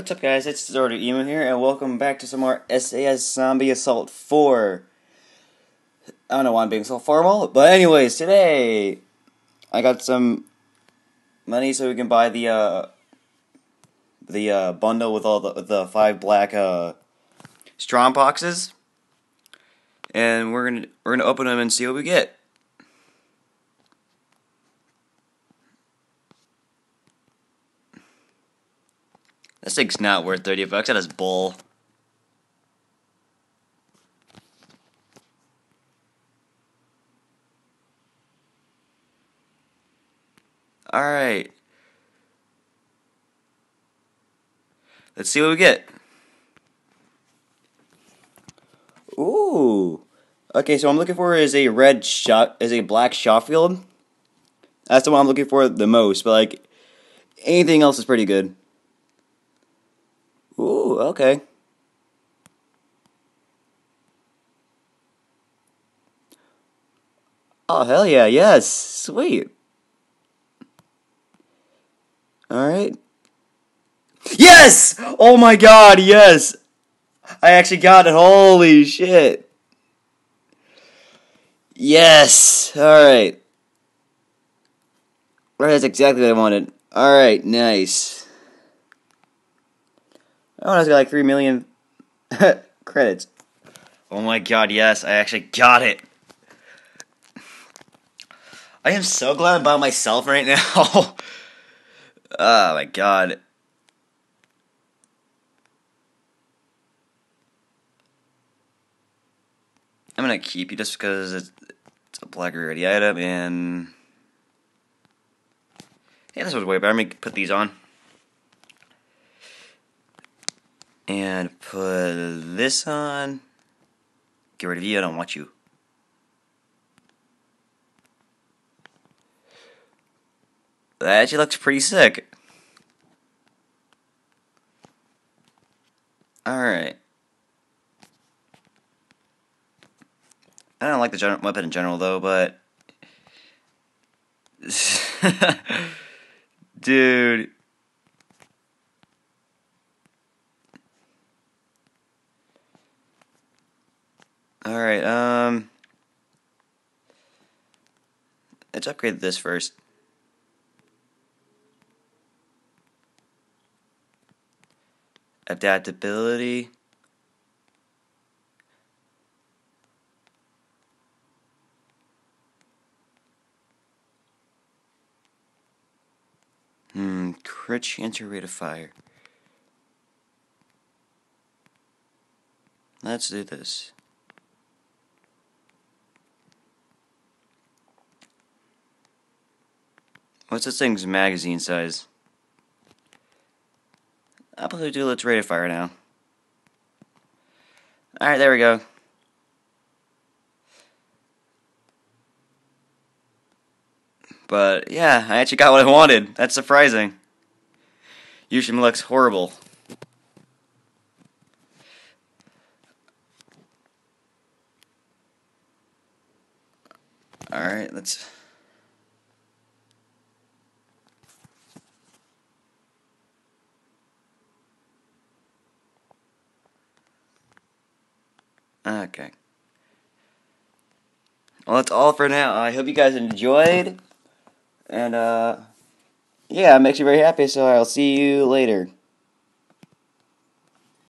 What's up, guys? It's Distorted Emu here, and welcome back to some more SAS Zombie Assault 4. I don't know why I'm being so formal, but anyways, today I got some money so we can buy the uh, the uh, bundle with all the the five black uh, strong boxes, and we're gonna we're gonna open them and see what we get. This thing's not worth 30 bucks. That is bull. Alright. Let's see what we get. Ooh. Okay, so I'm looking for is a red shot is a black Schofield. That's the one I'm looking for the most, but like anything else is pretty good. Okay. Oh, hell yeah, yes. Sweet. Alright. Yes! Oh my god, yes! I actually got it. Holy shit. Yes! Alright. Right, That's exactly what I wanted. Alright, nice. Oh, it's got like 3 million credits. Oh my god, yes, I actually got it. I am so glad I'm by myself right now. oh my god. I'm gonna keep you just because it's, a black ready item and. Yeah, this was way better. I'm gonna put these on. And put this on. Get rid of you, I don't want you. That actually looks pretty sick. Alright. I don't like the weapon in general though, but dude Alright, um... Let's upgrade this first. Adaptability. Hmm, crit chance rate of fire. Let's do this. What's this thing's magazine size? I'll probably do let's rate fire now. Alright, there we go. But yeah, I actually got what I wanted. That's surprising. Usually looks horrible. Alright, let's... Okay. Well, that's all for now. I hope you guys enjoyed. And, uh, yeah, it makes me very happy, so I'll see you later.